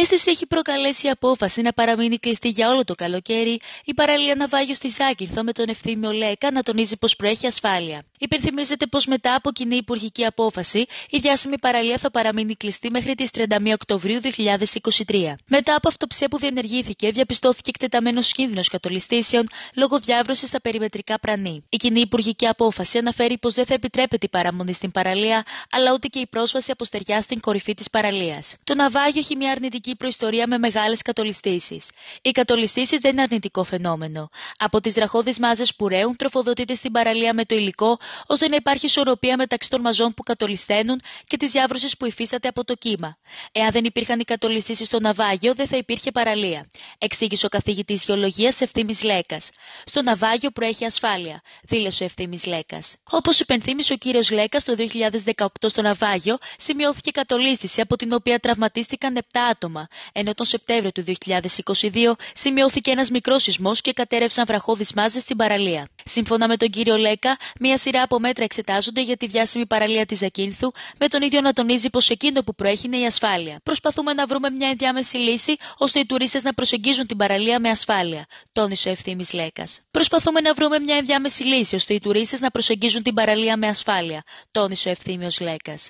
Αίσθηση έχει προκαλέσει η απόφαση να παραμείνει κλειστή για όλο το καλοκαίρι η παραλία Ναβάγιο στη Ζάκυνθο με τον ευθύμιο Λέκα να τονίζει πως προέχει ασφάλεια. Υπενθυμίζεται πως μετά από κοινή υπουργική απόφαση η διάσημη παραλία θα παραμείνει κλειστή μέχρι τις 31 Οκτωβρίου 2023. Μετά από αυτοψία που διενεργήθηκε, διαπιστώθηκε εκτεταμένος κίνδυνος κατολιστήσεων λόγω διάβρωσης στα περιμετρικά πρανή. Η κοινή υπουργική απόφαση αναφέρει πως δεν θα επιτρέπεται η παραμονή στην παραλία, αλλά ούτε και η πρόσβαση από στεριά στην κορυφή της παραλίας. Το Ναβάγιο έχει μια αρνητική προϊστορία με μεγάλες κατολιστήσεις. Οι κατολιστήσεις δεν είναι αρνητικό φαινόμενο. Από τις δραχώδει μάζες που ρέουν, τροφοδοτείται στην παραλία με το υλικό, ώστε να υπάρχει ισορροπία μεταξύ των μαζών που κατολισταίνουν και της διάβρωσης που υφίσταται από το κύμα. Εάν δεν υπήρχαν οι κατολιστήσεις στο ναυάγιο, δεν θα υπήρχε παραλία, εξήγησε ο καθηγητής Γεωλογίας Ευθύνη Λέκας. Στο ναυάγιο προέχει ασφάλεια, δήλωσε ο Ευθύνη Λέκας. Όπως υπενθύμησε ο κύριος Λέκας, το 2018 στο ναυάγιο σημειώθηκε κατολίστηση από την οποία τραυματίστηκαν 7 άτομα, ενώ τον Σεπτέμβριο του 2022 σημειώθηκε ένας μικρός σεισμός και κατέρευσαν βραχώδεις μάζες στην παραλία. Σύμφωνα με τον κύριο Λέκα, μία σειρά από μέτρα εξετάζονται για τη διάσημη παραλία της Ζακίνθου, με τον ίδιο να τονίζει πως εκείνο που προέχει είναι η ασφάλεια. Προσπαθούμε να βρούμε μια ενδιάμεση λύση ώστε οι τουρίστες να προσεγγίζουν την παραλία με ασφάλεια, τόνισε ο ευθύνη Λέκας. Προσπαθούμε να βρούμε μια ενδιάμεση λύση ώστε οι τουρίστες να προσεγγίζουν την παραλία με ασφάλεια, τόνισε ο ευθύμιος Λέκας.